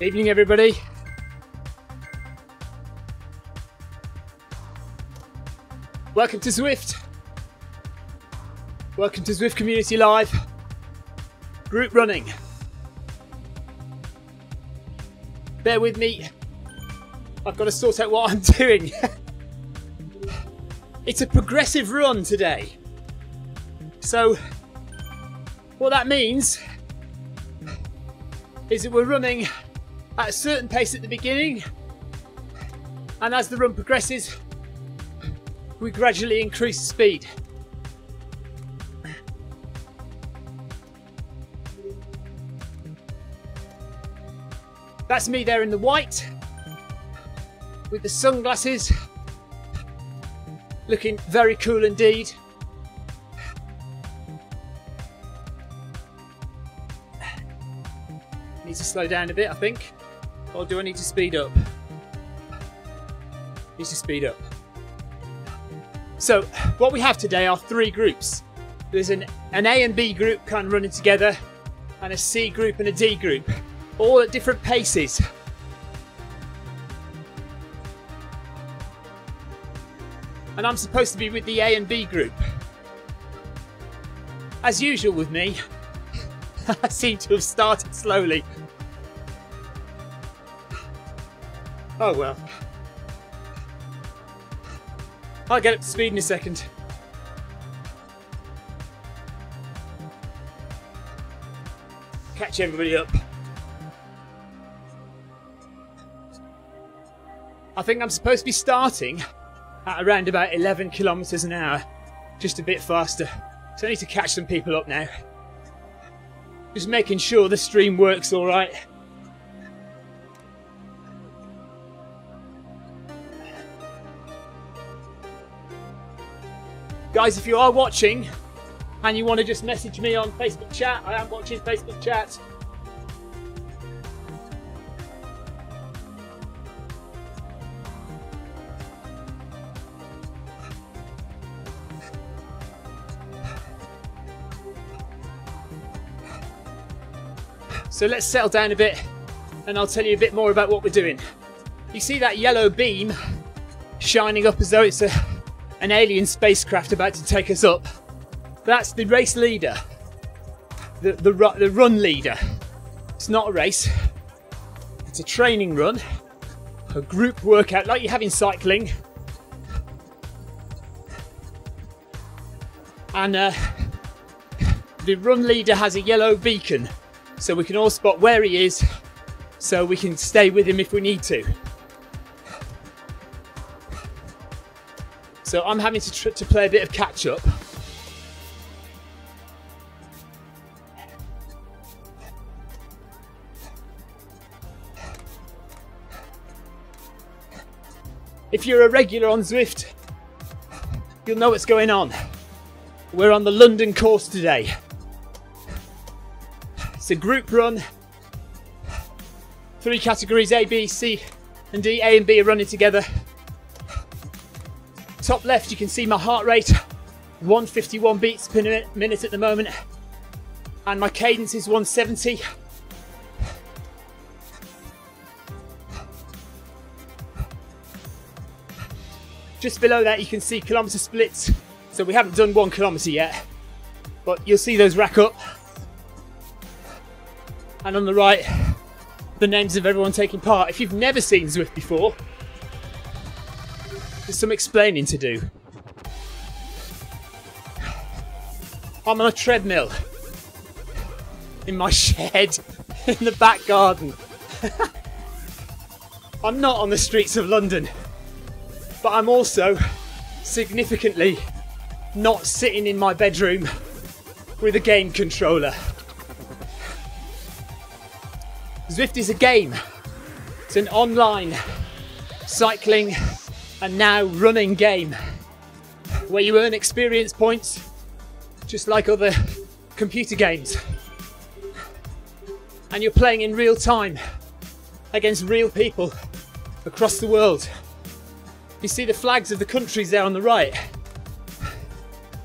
Evening, everybody. Welcome to Zwift. Welcome to Zwift Community Live. Group running. Bear with me. I've got to sort out what I'm doing. it's a progressive run today. So, what that means is that we're running at a certain pace at the beginning, and as the run progresses, we gradually increase speed. That's me there in the white with the sunglasses, looking very cool indeed. Need to slow down a bit, I think. Or do I need to speed up? Need to speed up. So, what we have today are three groups. There's an, an A and B group kind of running together, and a C group and a D group, all at different paces. And I'm supposed to be with the A and B group. As usual with me, I seem to have started slowly. Oh well. I'll get up to speed in a second. Catch everybody up. I think I'm supposed to be starting at around about 11 kilometres an hour, just a bit faster. So I need to catch some people up now. Just making sure the stream works alright. Guys, if you are watching and you want to just message me on Facebook chat, I am watching Facebook chat. So let's settle down a bit and I'll tell you a bit more about what we're doing. You see that yellow beam shining up as though it's a, an alien spacecraft about to take us up? That's the race leader, the, the, the run leader. It's not a race, it's a training run, a group workout like you have in cycling. And uh, the run leader has a yellow beacon so we can all spot where he is so we can stay with him if we need to. So I'm having to, to play a bit of catch up. If you're a regular on Zwift, you'll know what's going on. We're on the London course today. It's a group run. Three categories A, B, C, and D. A and B are running together. Top left, you can see my heart rate 151 beats per minute at the moment, and my cadence is 170. Just below that, you can see kilometre splits. So we haven't done one kilometre yet, but you'll see those rack up. And on the right, the names of everyone taking part. If you've never seen Zwift before, there's some explaining to do. I'm on a treadmill in my shed in the back garden. I'm not on the streets of London, but I'm also significantly not sitting in my bedroom with a game controller. Zwift is a game. It's an online cycling and now running game where you earn experience points just like other computer games. And you're playing in real time against real people across the world. You see the flags of the countries there on the right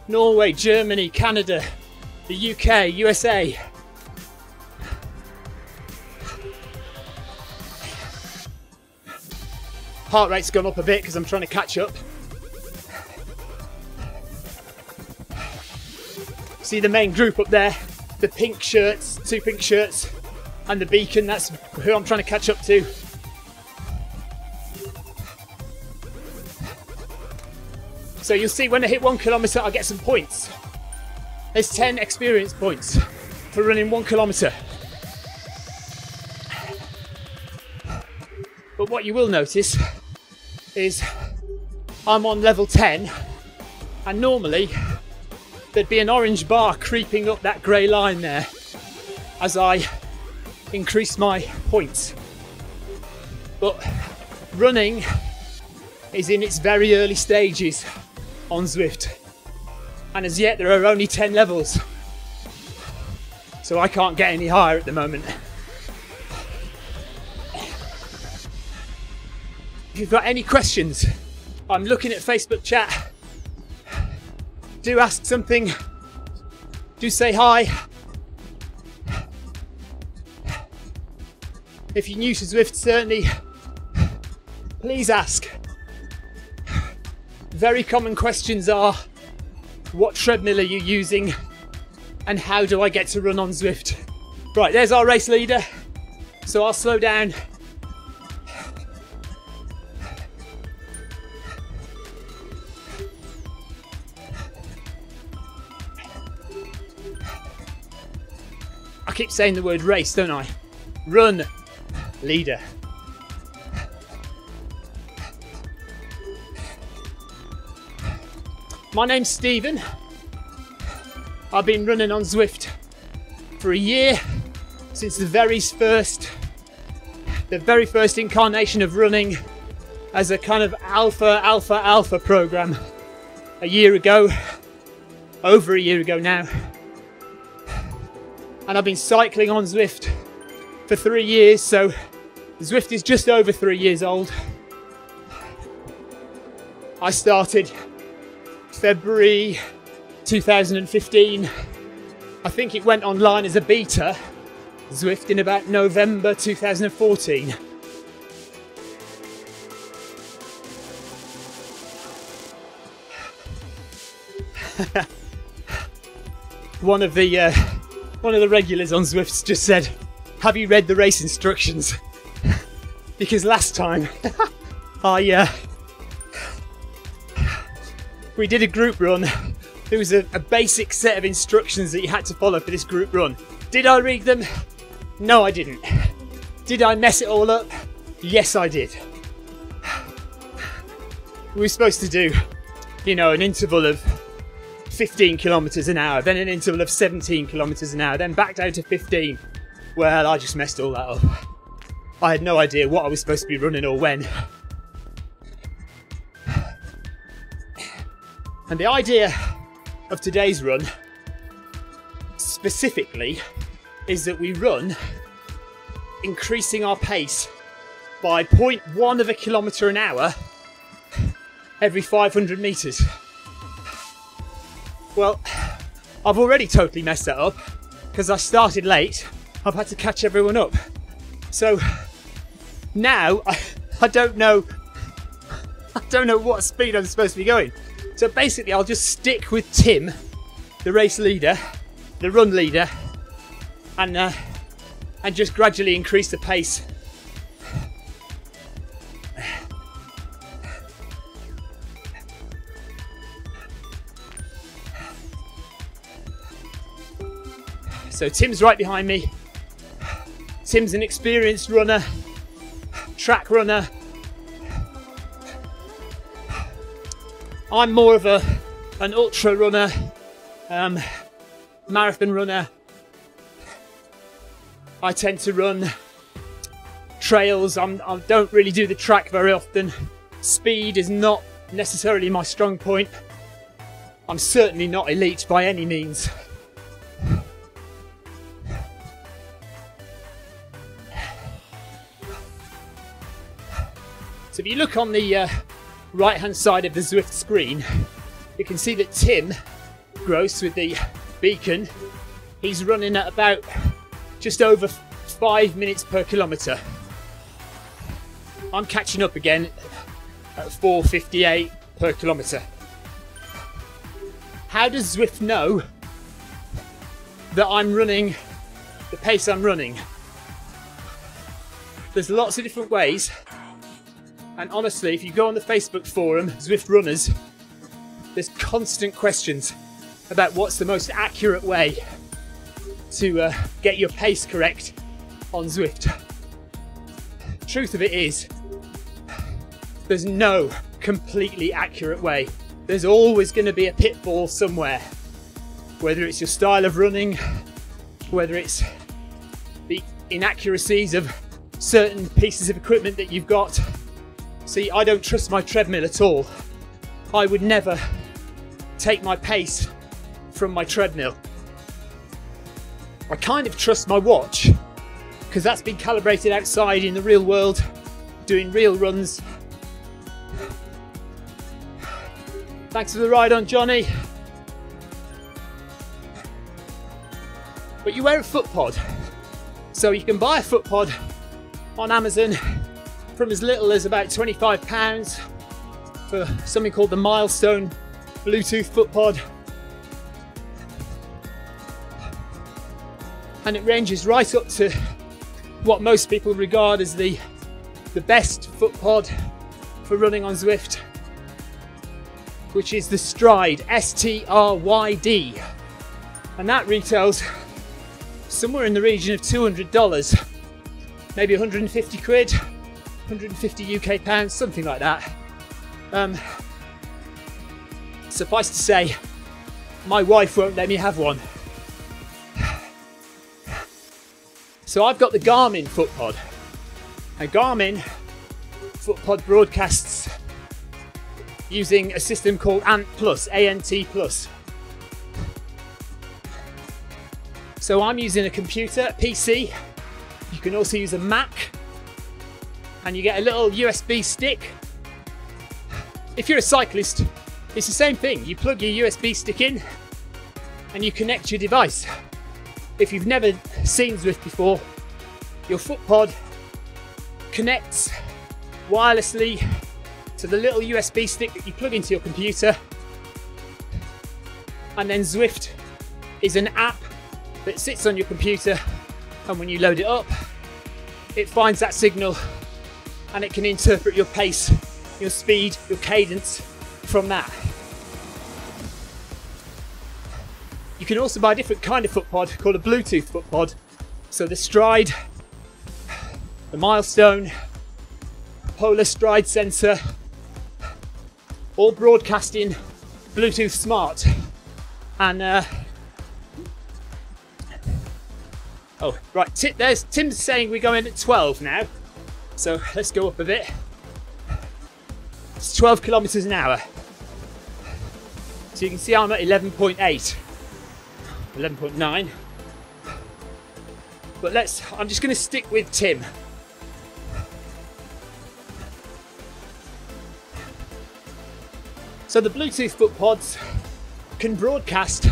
Norway, Germany, Canada, the UK, USA. Heart rate's gone up a bit because I'm trying to catch up. See the main group up there, the pink shirts, two pink shirts, and the beacon, that's who I'm trying to catch up to. So you'll see when I hit one kilometre, I get some points. There's 10 experience points for running one kilometre. But what you will notice is I'm on level 10, and normally there'd be an orange bar creeping up that grey line there as I increase my points. But running is in its very early stages on Zwift, and as yet there are only 10 levels, so I can't get any higher at the moment. If you've got any questions, I'm looking at Facebook chat. Do ask something. Do say hi. If you're new to Zwift, certainly please ask. Very common questions are what treadmill are you using and how do I get to run on Zwift? Right, there's our race leader. So I'll slow down. Saying the word race, don't I? Run, leader. My name's Stephen. I've been running on Zwift for a year since the very first the very first incarnation of running as a kind of alpha alpha alpha program a year ago over a year ago now and I've been cycling on Zwift for 3 years so Zwift is just over 3 years old I started February 2015. I think it went online as a beta, Zwift, in about November 2014. one of the uh, one of the regulars on Zwift just said, "Have you read the race instructions?" because last time I uh, we did a group run. There was a, a basic set of instructions that you had to follow for this group run. Did I read them? No, I didn't. Did I mess it all up? Yes, I did. We were supposed to do, you know, an interval of 15 kilometres an hour, then an interval of 17 kilometres an hour, then back down to 15. Well, I just messed all that up. I had no idea what I was supposed to be running or when. And the idea of today's run specifically is that we run increasing our pace by 0.1 of a kilometre an hour every 500 metres. Well, I've already totally messed that up because I started late. I've had to catch everyone up. So now I, I don't know I don't know what speed I'm supposed to be going. So basically, I'll just stick with Tim, the race leader, the run leader, and uh, and just gradually increase the pace. So Tim's right behind me. Tim's an experienced runner, track runner, I'm more of a an ultra runner, um, marathon runner. I tend to run trails. I'm, I do not really do the track very often. Speed is not necessarily my strong point. I'm certainly not elite by any means. If you look on the uh, right hand side of the Zwift screen, you can see that Tim Gross with the beacon, he's running at about just over five minutes per kilometre. I'm catching up again at 4.58 per kilometre. How does Zwift know that I'm running the pace I'm running? There's lots of different ways, and honestly, if you go on the Facebook forum, Zwift Runners, there's constant questions about what's the most accurate way to uh, get your pace correct on Zwift. Truth of it is, there's no completely accurate way. There's always going to be a pitfall somewhere. Whether it's your style of running, whether it's the inaccuracies of certain pieces of equipment that you've got. See, I don't trust my treadmill at all. I would never take my pace from my treadmill. I kind of trust my watch because that's been calibrated outside in the real world, doing real runs. Thanks for the ride on, Johnny. But you wear a foot pod, so you can buy a foot pod on Amazon from as little as about £25 for something called the Milestone Bluetooth foot pod. And it ranges right up to what most people regard as the, the best foot pod for running on Zwift, which is the Stryd, S T R Y D. And that retails somewhere in the region of $200, maybe 150 quid, 150 UK pounds, something like that. Um, suffice to say, my wife won't let me have one. So I've got the Garmin FootPod. And Garmin FootPod broadcasts using a system called ANT Plus, ANT Plus. So I'm using a computer, PC. You can also use a Mac. And you get a little USB stick. If you're a cyclist, it's the same thing. You plug your USB stick in and you connect your device. If you've never seen Zwift before, your foot pod connects wirelessly to the little USB stick that you plug into your computer. And then Zwift is an app that sits on your computer and when you load it up, it finds that signal and it can interpret your pace, your speed, your cadence from that. You can also buy a different kind of foot pod called a Bluetooth foot pod. So the Stryd, the Milestone, Polar stride sensor, all broadcasting Bluetooth smart. And uh, oh, right, there's Tim's saying we're going at 12 now. So let's go up a bit. It's 12 kilometers an hour. So you can see I'm at 11.8. 11.9. But let's, I'm just going to stick with Tim. So the Bluetooth foot pods can broadcast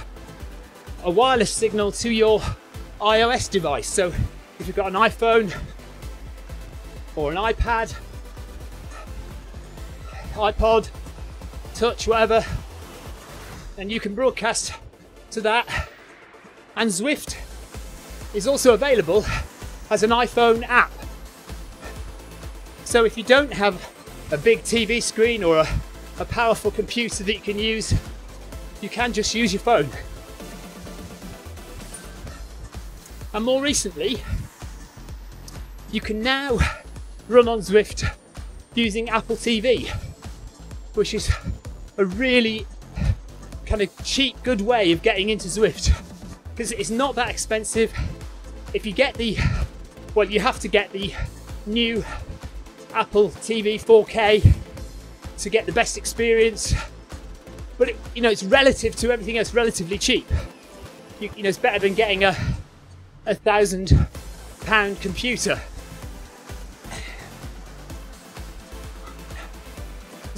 a wireless signal to your iOS device. So if you've got an iPhone an iPad, iPod, touch, whatever, and you can broadcast to that and Zwift is also available as an iPhone app. So if you don't have a big TV screen or a, a powerful computer that you can use, you can just use your phone. And more recently, you can now run on Zwift using Apple TV, which is a really kind of cheap, good way of getting into Zwift because it's not that expensive. If you get the, well, you have to get the new Apple TV 4K to get the best experience. But it, you know, it's relative to everything else, relatively cheap. You, you know, it's better than getting a a thousand pound computer.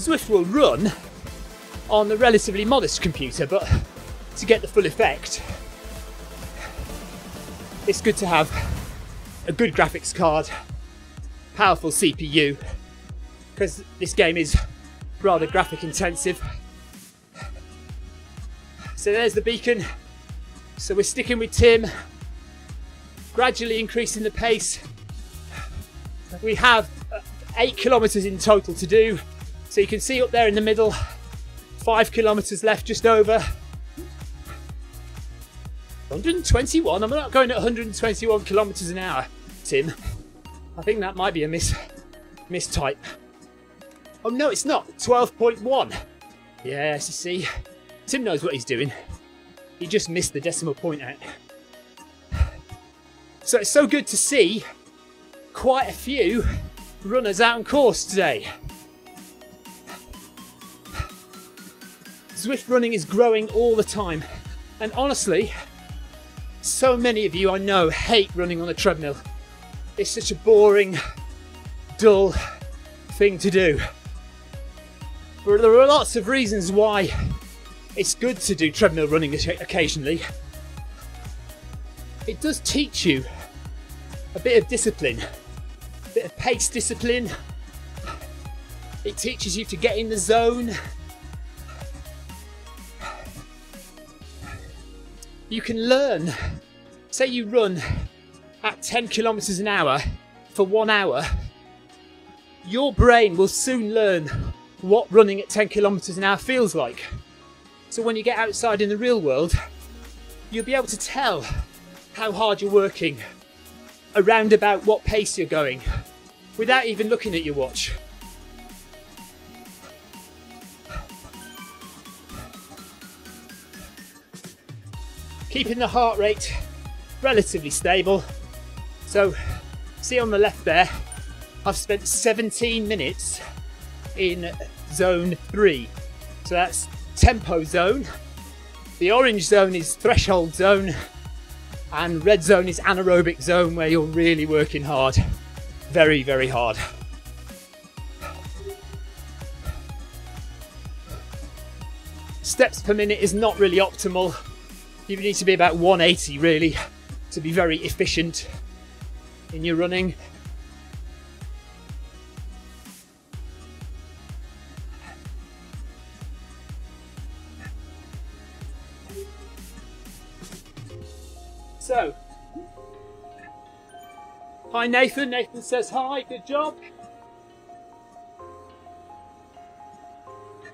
Zwift will run on a relatively modest computer, but to get the full effect, it's good to have a good graphics card, powerful CPU, because this game is rather graphic intensive. So there's the beacon. So we're sticking with Tim, gradually increasing the pace. We have uh, eight kilometres in total to do. So you can see up there in the middle, five kilometres left just over. 121, I'm not going at 121 kilometres an hour, Tim. I think that might be a mis mistype. Oh no, it's not, 12.1. Yes, you see, Tim knows what he's doing. He just missed the decimal point out. So it's so good to see quite a few runners out on course today. Zwift running is growing all the time. And honestly, so many of you I know hate running on a treadmill. It's such a boring, dull thing to do. But there are lots of reasons why it's good to do treadmill running occasionally. It does teach you a bit of discipline, a bit of pace discipline. It teaches you to get in the zone. You can learn. Say you run at 10 kilometers an hour for one hour, your brain will soon learn what running at 10 kilometers an hour feels like. So when you get outside in the real world, you'll be able to tell how hard you're working, around about what pace you're going, without even looking at your watch. Keeping the heart rate relatively stable. So, see on the left there, I've spent 17 minutes in zone 3. So that's tempo zone. The orange zone is threshold zone, and red zone is anaerobic zone where you're really working hard. Very, very hard. Steps per minute is not really optimal. You need to be about 180 really to be very efficient in your running. So, hi Nathan. Nathan says hi, good job.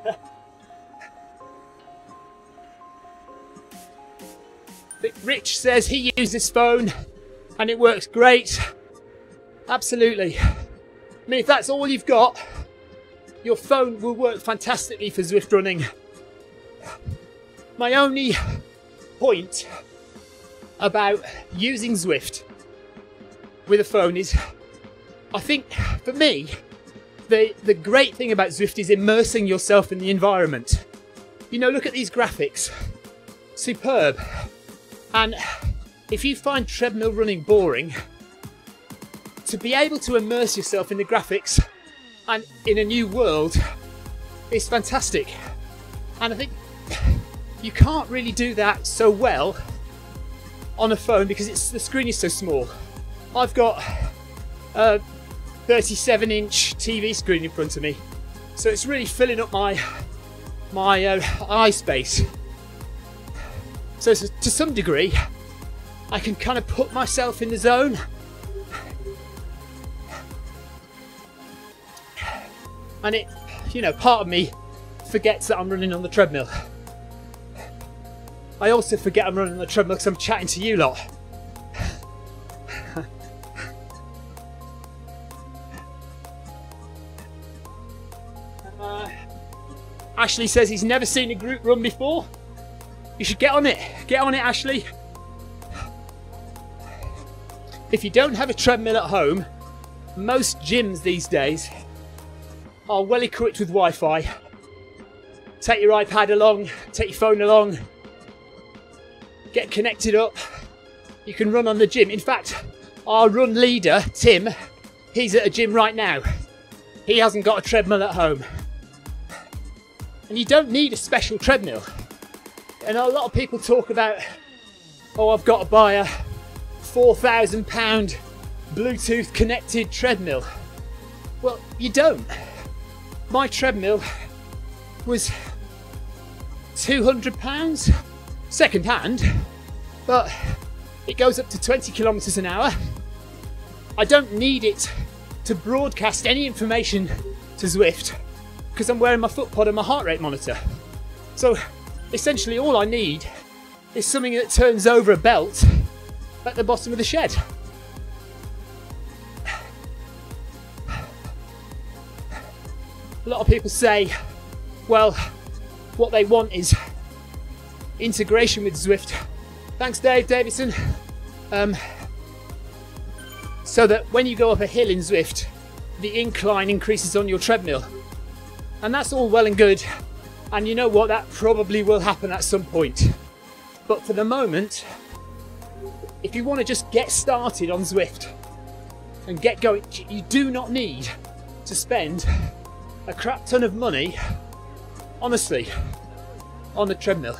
Rich says he uses phone and it works great. Absolutely. I mean, if that's all you've got, your phone will work fantastically for Zwift running. My only point about using Zwift with a phone is I think for me, the, the great thing about Zwift is immersing yourself in the environment. You know, look at these graphics. Superb. And if you find treadmill running boring, to be able to immerse yourself in the graphics and in a new world is fantastic. And I think you can't really do that so well on a phone because it's the screen is so small. I've got a 37 inch TV screen in front of me, so it's really filling up my my uh, eye space. So, to some degree, I can kind of put myself in the zone. And it, you know, part of me forgets that I'm running on the treadmill. I also forget I'm running on the treadmill because I'm chatting to you lot. uh, Ashley says he's never seen a group run before. You should get on it. Get on it, Ashley. If you don't have a treadmill at home, most gyms these days are well equipped with Wi Fi. Take your iPad along, take your phone along, get connected up. You can run on the gym. In fact, our run leader, Tim, he's at a gym right now. He hasn't got a treadmill at home. And you don't need a special treadmill. And a lot of people talk about, oh, I've got to buy a £4,000 Bluetooth connected treadmill. Well, you don't. My treadmill was £200 second hand, but it goes up to 20 kilometres an hour. I don't need it to broadcast any information to Zwift because I'm wearing my foot pod and my heart rate monitor. So essentially, all I need is something that turns over a belt at the bottom of the shed. A lot of people say, well, what they want is integration with Zwift. Thanks, Dave Davidson. Um, so that when you go up a hill in Zwift, the incline increases on your treadmill. And that's all well and good. And you know what? That probably will happen at some point. But for the moment, if you want to just get started on Zwift and get going, you do not need to spend a crap ton of money, honestly, on the treadmill.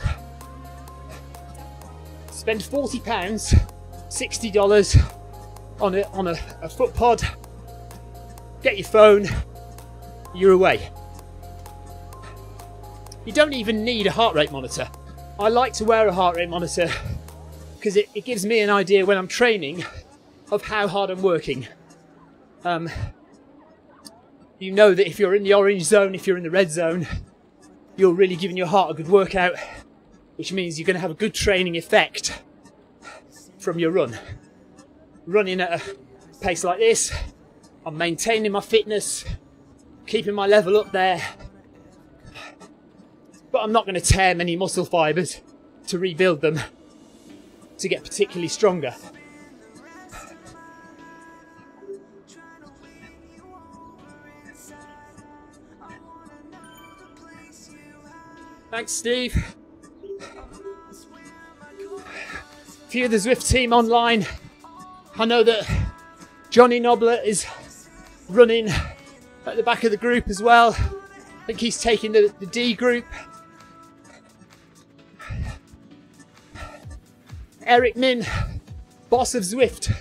Spend £40, $60 on a, on a, a foot pod, get your phone, you're away. You don't even need a heart rate monitor. I like to wear a heart rate monitor because it, it gives me an idea when I'm training of how hard I'm working. Um, you know that if you're in the orange zone, if you're in the red zone, you're really giving your heart a good workout, which means you're going to have a good training effect from your run. Running at a pace like this, I'm maintaining my fitness, keeping my level up there, but I'm not going to tear many muscle fibres to rebuild them to get particularly stronger. Thanks, Steve. Few of the Zwift team online. I know that Johnny Nobler is running at the back of the group as well. I think he's taking the, the D group. Eric Min, boss of Zwift,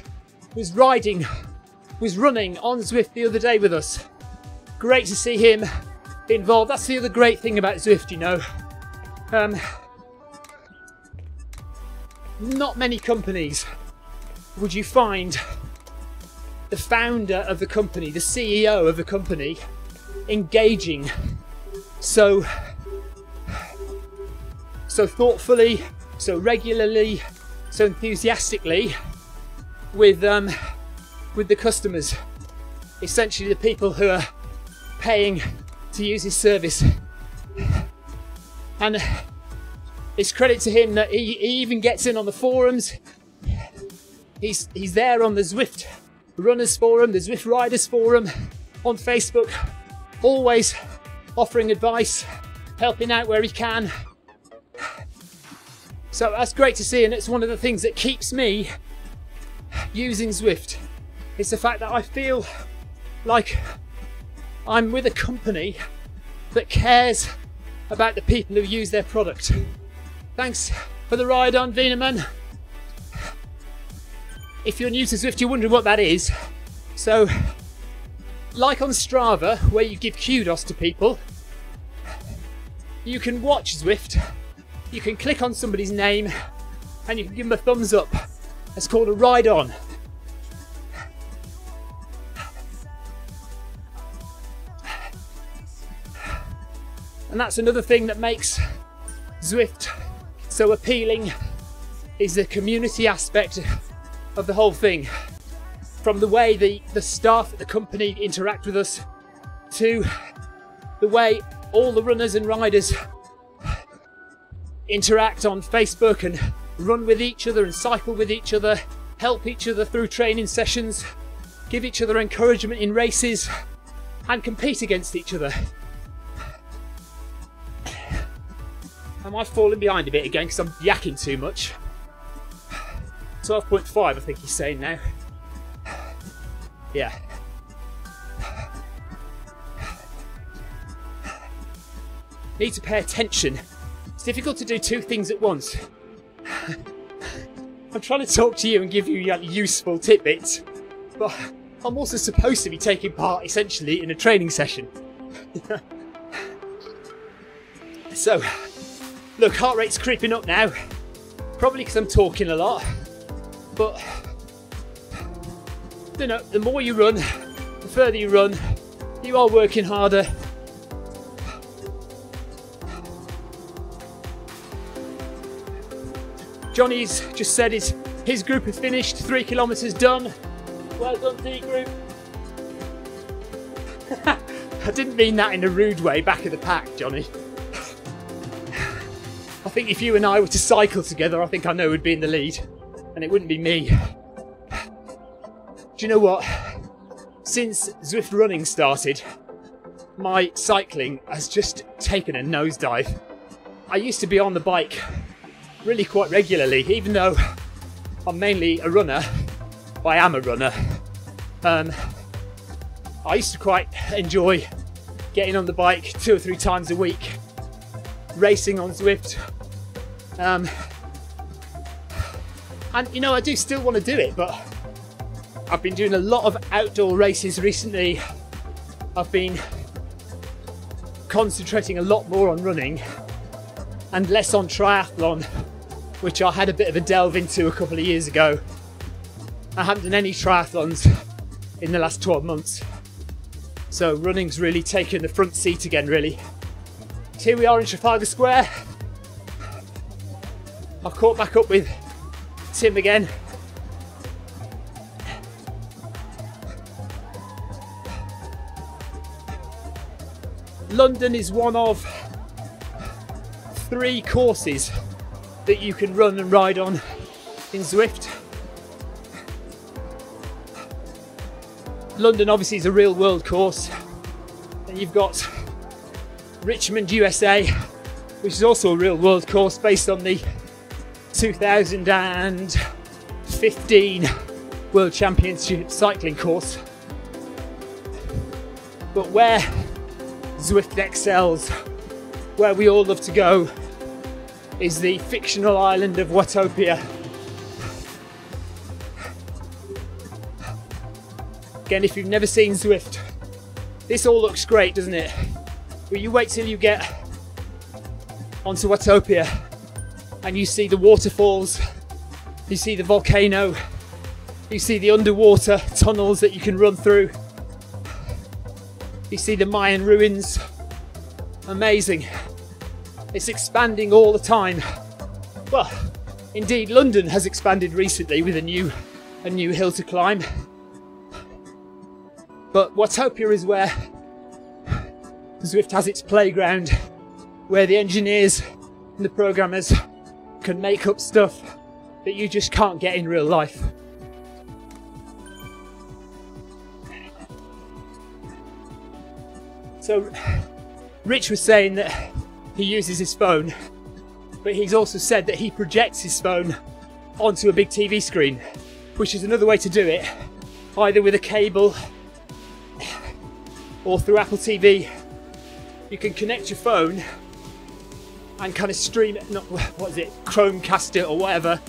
was riding, was running on Zwift the other day with us. Great to see him involved. That's the other great thing about Zwift, you know. Um, not many companies would you find the founder of the company, the CEO of the company, engaging so so thoughtfully, so regularly, so enthusiastically with um, with the customers, essentially the people who are paying to use his service. And it's credit to him that he, he even gets in on the forums. He's he's there on the Zwift Runners Forum, the Zwift Riders Forum on Facebook, always offering advice, helping out where he can, so that's great to see, and it's one of the things that keeps me using Zwift. It's the fact that I feel like I'm with a company that cares about the people who use their product. Thanks for the ride on Veneman. If you're new to Zwift, you're wondering what that is. So, like on Strava, where you give kudos to people, you can watch Zwift you can click on somebody's name and you can give them a thumbs up. It's called a ride on. And that's another thing that makes Zwift so appealing is the community aspect of the whole thing. From the way the, the staff at the company interact with us to the way all the runners and riders interact on Facebook and run with each other and cycle with each other, help each other through training sessions, give each other encouragement in races, and compete against each other. Am I falling behind a bit again because I'm yakking too much? 12.5, I think he's saying now. Yeah. Need to pay attention difficult to do two things at once. I'm trying to talk to you and give you useful tidbits, but I'm also supposed to be taking part essentially in a training session. So, look, heart rate's creeping up now. Probably because I'm talking a lot. But, you know, the more you run, the further you run, you are working harder. Johnny's just said his, his group has finished, three kilometres done. Well done, D group. I didn't mean that in a rude way, back of the pack, Johnny. I think if you and I were to cycle together, I think I know who'd be in the lead, and it wouldn't be me. Do you know what? Since Zwift running started, my cycling has just taken a nosedive. I used to be on the bike really quite regularly, even though I'm mainly a runner. I am a runner. Um, I used to quite enjoy getting on the bike two or three times a week, racing on Zwift. Um, and you know, I do still want to do it, but I've been doing a lot of outdoor races recently. I've been concentrating a lot more on running and less on triathlon, which I had a bit of a delve into a couple of years ago. I haven't done any triathlons in the last 12 months. So running's really taken the front seat again, really. Here we are in Trafalgar Square. I've caught back up with Tim again. London is one of three courses that you can run and ride on in Zwift. London obviously is a real world course. Then you've got Richmond, USA, which is also a real world course based on the 2015 World Championship cycling course. But where Zwift excels, where we all love to go, is the fictional island of Watopia Again, if you've never seen Zwift, this all looks great, doesn't it? But you wait till you get onto Watopia and you see the waterfalls, you see the volcano, you see the underwater tunnels that you can run through, you see the Mayan ruins. Amazing. It's expanding all the time. Well, indeed, London has expanded recently with a new, a new hill to climb. But Watopia is where Zwift has its playground, where the engineers and the programmers can make up stuff that you just can't get in real life. So, Rich was saying that he uses his phone, but he's also said that he projects his phone onto a big TV screen, which is another way to do it, either with a cable or through Apple TV, you can connect your phone and kind of stream it, not what is it, Chromecast it or whatever,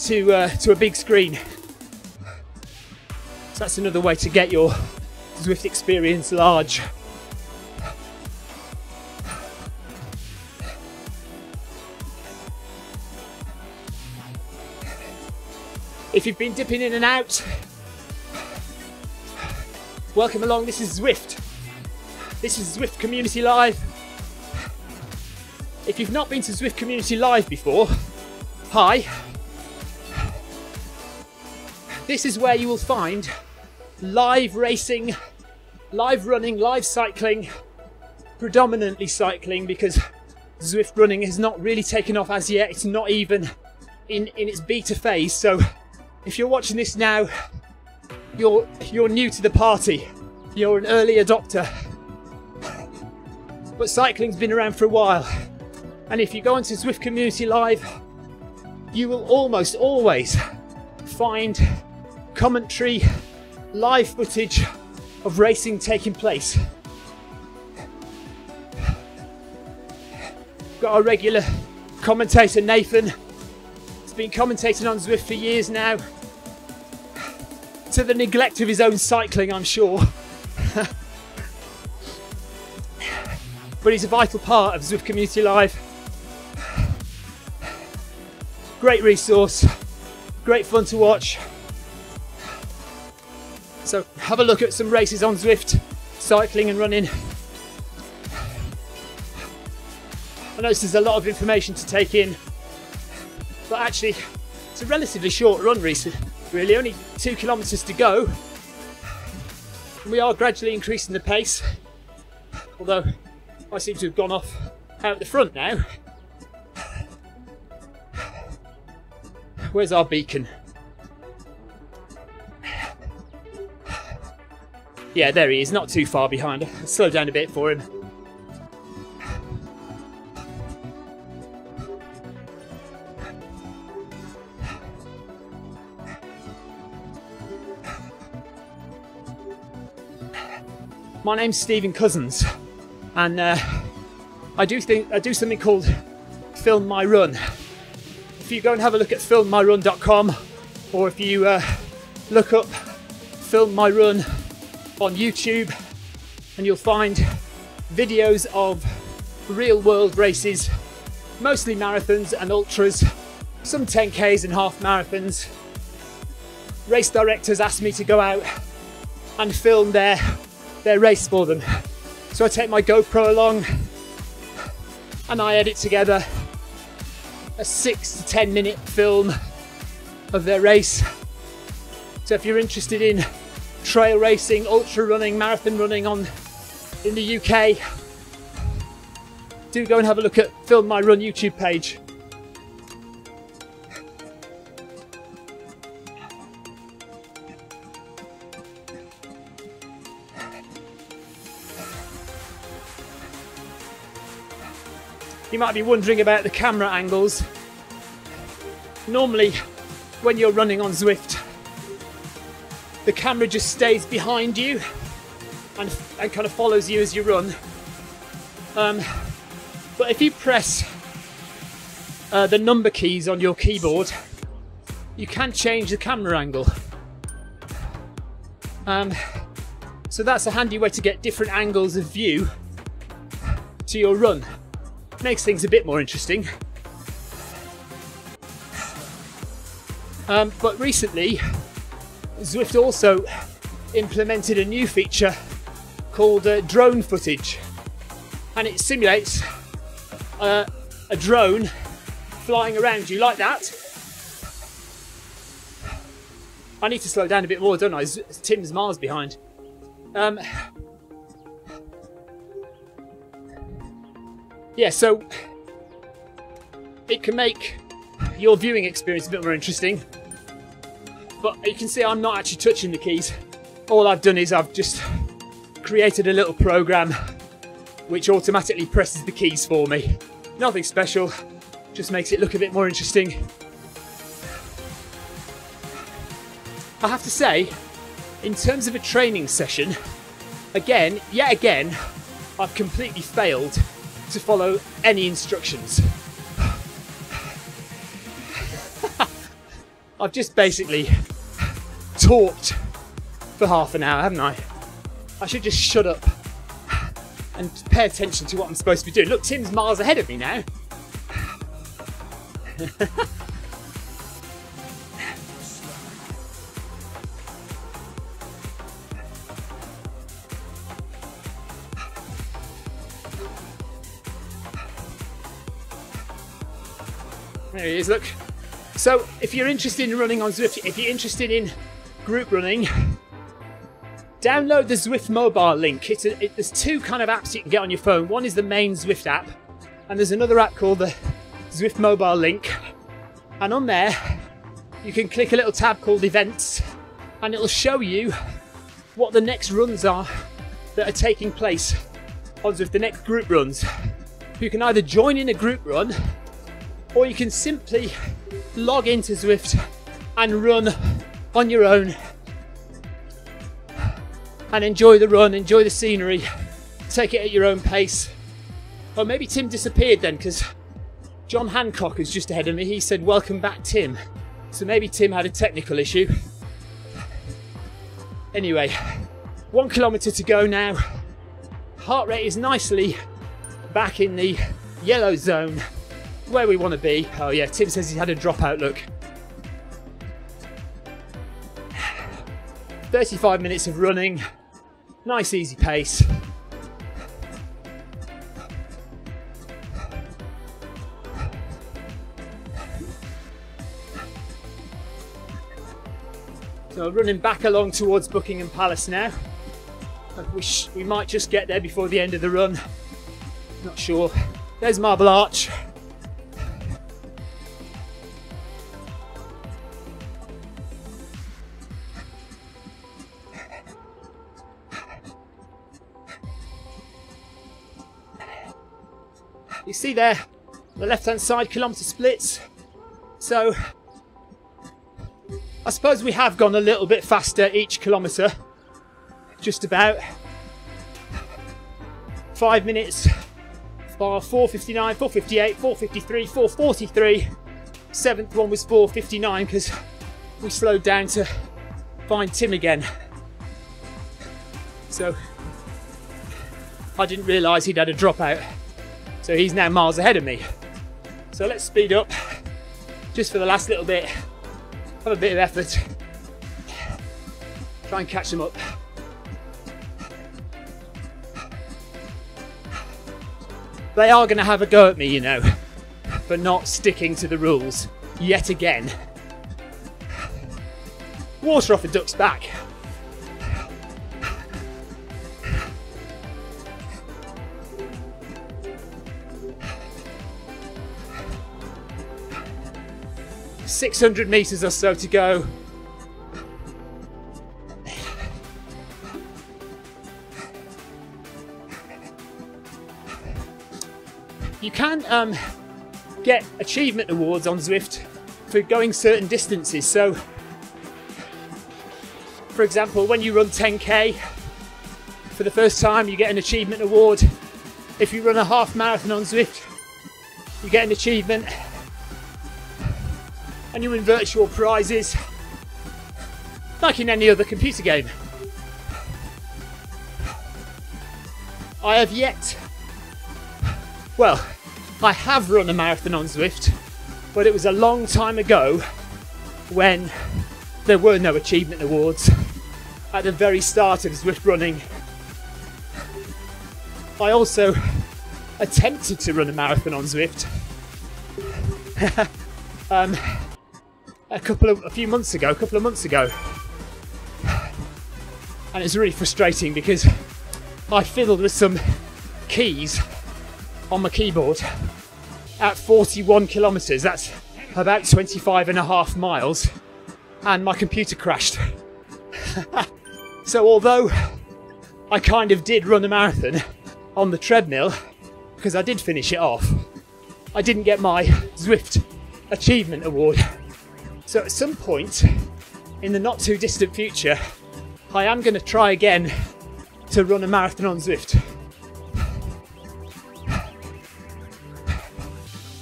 to uh, to a big screen. So that's another way to get your Zwift experience large. If you've been dipping in and out, welcome along. This is Zwift. This is Zwift Community Live. If you've not been to Zwift Community Live before, hi. This is where you will find live racing, live running, live cycling, predominantly cycling because Zwift running has not really taken off as yet. It's not even in, in its beta phase. So if you're watching this now, you're you're new to the party. You're an early adopter but cycling's been around for a while. And if you go onto Zwift Community Live, you will almost always find commentary, live footage of racing taking place. Got our regular commentator Nathan. Been commentating on Zwift for years now. To the neglect of his own cycling, I'm sure. but he's a vital part of Zwift Community Live. Great resource, great fun to watch. So have a look at some races on Zwift, cycling and running. I notice there's a lot of information to take in, but actually it's a relatively short run recently, really, only two kilometres to go. We are gradually increasing the pace, although I seem to have gone off out the front now. Where's our beacon? Yeah, there he is, not too far behind. I'll slow down a bit for him. My name's Stephen Cousins, and uh, I do think I do something called Film My Run. If you go and have a look at filmmyrun.com, or if you uh, look up Film My Run on YouTube, and you'll find videos of real world races, mostly marathons and ultras, some 10Ks and half marathons. Race directors asked me to go out and film their their race for them. So I take my GoPro along and I edit together a six to 10 minute film of their race. So if you're interested in trail racing, ultra running, marathon running on in the UK, do go and have a look at Film My Run YouTube page. You might be wondering about the camera angles. Normally, when you're running on Zwift, the camera just stays behind you and, and kind of follows you as you run. Um, but if you press uh, the number keys on your keyboard, you can change the camera angle. Um, so that's a handy way to get different angles of view to your run makes things a bit more interesting. Um, but recently, Zwift also implemented a new feature called uh, drone footage, and it simulates uh, a drone flying around you like that. I need to slow down a bit more, don't I? Tim's miles behind. Um, yeah, so it can make your viewing experience a bit more interesting. But you can see I'm not actually touching the keys. All I've done is I've just created a little program which automatically presses the keys for me. Nothing special, just makes it look a bit more interesting. I have to say, in terms of a training session, again, yet again, I've completely failed to follow any instructions. I've just basically talked for half an hour, haven't I? I should just shut up and pay attention to what I'm supposed to be doing. Look, Tim's miles ahead of me now. There he is, look. So, if you're interested in running on Zwift, if you're interested in group running, download the Zwift mobile link. It's a, it, there's two kind of apps you can get on your phone. One is the main Zwift app, and there's another app called the Zwift mobile link. And on there, you can click a little tab called events, and it'll show you what the next runs are that are taking place on Zwift, the next group runs. You can either join in a group run or you can simply log into Zwift and run on your own and enjoy the run, enjoy the scenery, take it at your own pace. Or maybe Tim disappeared then because John Hancock is just ahead of me. He said, Welcome back, Tim. So maybe Tim had a technical issue. Anyway, one kilometre to go now. Heart rate is nicely back in the yellow zone where we want to be. Oh yeah, Tim says he's had a dropout look. 35 minutes of running, nice easy pace. So running back along towards Buckingham Palace now. I wish we might just get there before the end of the run. Not sure. There's Marble Arch. There, the left hand side kilometre splits. So I suppose we have gone a little bit faster each kilometre. Just about. Five minutes. Bar 459, 458, 453, 443. Seventh one was 459 because we slowed down to find Tim again. So I didn't realise he'd had a dropout. So he's now miles ahead of me. So let's speed up just for the last little bit. Have a bit of effort. Try and catch them up. They are going to have a go at me, you know, for not sticking to the rules yet again. Water off a duck's back. Six hundred meters or so to go. You can um, get achievement awards on Zwift for going certain distances. So, for example, when you run 10k for the first time, you get an achievement award. If you run a half marathon on Zwift, you get an achievement. And you win virtual prizes, like in any other computer game. I have yet well, I have run a marathon on Zwift, but it was a long time ago when there were no achievement awards at the very start of Zwift running. I also attempted to run a marathon on Zwift um, a couple of a few months ago, a couple of months ago, and it's really frustrating because I fiddled with some keys on my keyboard at 41 kilometers. That's about 25 and a half miles, and my computer crashed. so, although I kind of did run a marathon on the treadmill, because I did finish it off, I didn't get my Zwift Achievement Award. So, at some point in the not too distant future, I am going to try again to run a marathon on Zwift.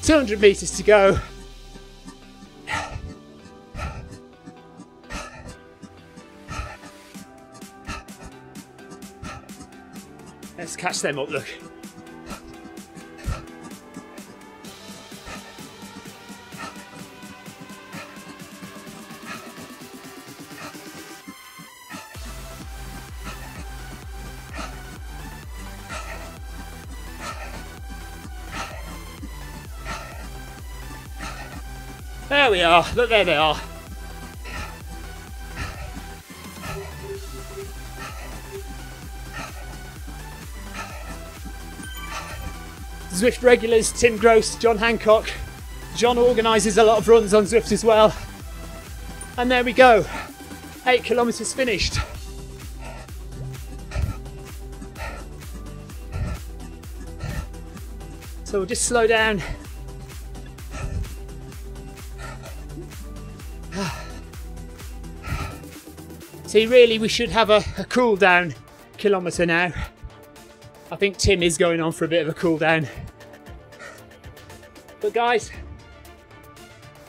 200 metres to go. Let's catch them up, look. There we are. Look, there they are. Zwift regulars, Tim Gross, John Hancock. John organises a lot of runs on Zwift as well. And there we go. Eight kilometres finished. So we'll just slow down See, really, we should have a, a cool down kilometre now. I think Tim is going on for a bit of a cool down. But guys,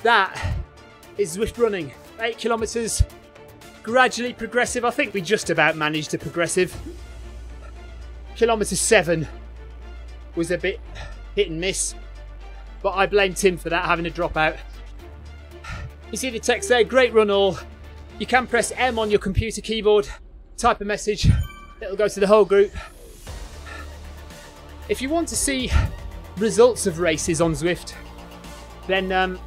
that is Zwift running. Eight kilometres, gradually progressive. I think we just about managed a progressive. Kilometre seven was a bit hit and miss, but I blame Tim for that, having a dropout. You see the text there, great run all. You can press M on your computer keyboard, type a message, it'll go to the whole group. If you want to see results of races on Zwift, then um,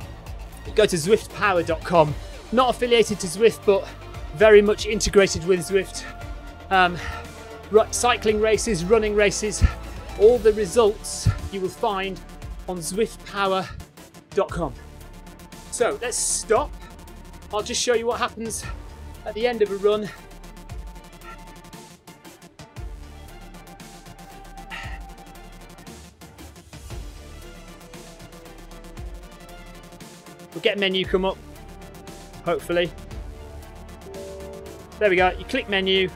go to zwiftpower.com. Not affiliated to Zwift, but very much integrated with Zwift. Um, cycling races, running races, all the results you will find on zwiftpower.com. So let's stop. I'll just show you what happens at the end of a run. We'll get menu come up, hopefully. There we go, you click menu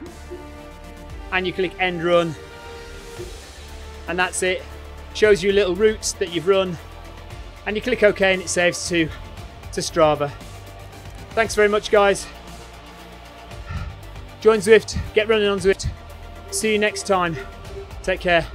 and you click end run and that's it. Shows you little routes that you've run and you click OK and it saves to, to Strava. Thanks very much guys. Join Zwift, get running on Zwift. See you next time. Take care.